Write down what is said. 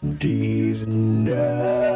These nuts.